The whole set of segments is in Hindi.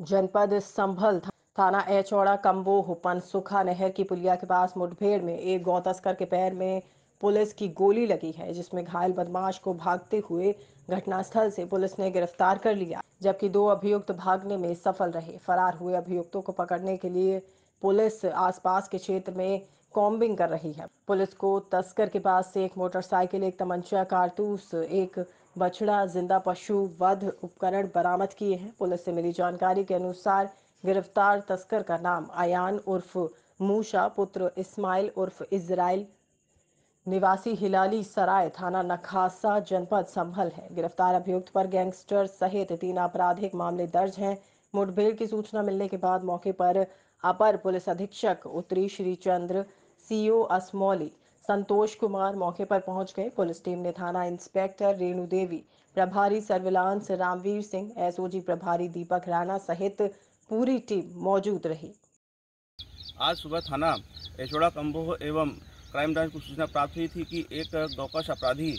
जनपद संभल थाना एचौड़ा, कम्बो पनसुखा नहर की पुलिया के पास मुठभेड़ में एक गौ तस्कर के पैर में पुलिस की गोली लगी है, जिसमें घायल बदमाश को भागते हुए घटनास्थल से पुलिस ने गिरफ़्तार कर लिया, जबकि दो अभियुक्त भागने में सफल रहे। फरार हुए अभियुक्तों को पकड़ने के लिए पुलिस आसपास के क्षेत्र में कॉम्बिंग कर रही है। पुलिस को तस्कर के पास से एक मोटरसाइकिल, एक तमंचा, कारतूस, एक बछड़ा, ज़िंदा पशु, वध उपकरण बरामद किए हैं। पुलिस से मिली जानकारी के अनुसार गिरफ़्तार तस्कर का नाम अयान उर्फ़ मूशा पुत्र इस्माइल उर्फ़ इजराइल, निवासी हिलाली सराय थाना नखासा जनपद संभल है। गिरफ़्तार अभियुक्त पर गैंगस्टर सहित तीन आपराधिक मामले दर्ज हैं। मुठभेड़ की सूचना मिलने के बाद मौके पर अपर पुलिस अधीक्षक उत्तरी श्री चंद्र सीओ असमौली संतोष कुमार मौके पर पहुँच गए। पुलिस टीम ने थाना इंस्पेक्टर रेणु देवी, प्रभारी सर्विलांस रामवीर सिंह, एसओजी प्रभारी दीपक राणा सहित पूरी टीम मौजूद रही। आज सुबह थाना एचोड़ा कम्बोह एवं क्राइम ब्रांच को सूचना प्राप्त हुई थी कि एक गौकश अपराधी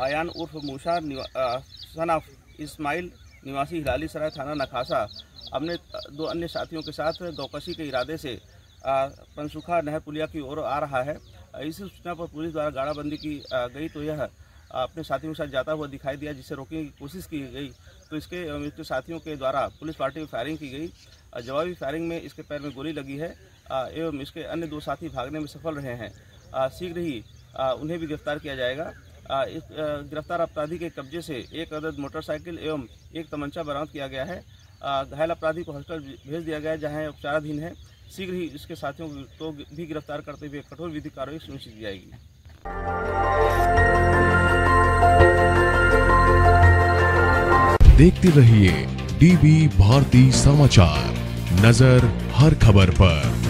आयान उर्फ़ मूसा सन ऑफ़ इस्माइल निवासी हिलाली सराय थाना नखासा, अपने दो अन्य साथियों के साथ गौकशी के इरादे से पंसुखा नहर पुलिया की ओर आ रहा है। इसी सूचना पर पुलिस द्वारा गाड़ाबंदी की गई तो यह अपने साथियों के साथ जाता हुआ दिखाई दिया, जिसे रोकने की कोशिश की गई। तो इसके इसके साथियों के द्वारा पुलिस पार्टी में फायरिंग की गई। जवाबी फायरिंग में इसके पैर में गोली लगी है एवं इसके अन्य दो साथी भागने में सफल रहे हैं। शीघ्र ही उन्हें भी गिरफ़्तार किया जाएगा। इस गिरफ़्तार अपराधी के कब्जे से एक अदद मोटरसाइकिल एवं एक तमंचा बरामद किया गया है। घायल अपराधी को हॉस्पिटल भेज दिया गया जहाँ उपचाराधीन है। शीघ्र ही इसके साथियों को भी गिरफ़्तार करते हुए कठोर विधि कार्रवाई सुनिश्चित की जाएगी। देखते रहिए डीबी भारती समाचार। नज़र हर खबर पर।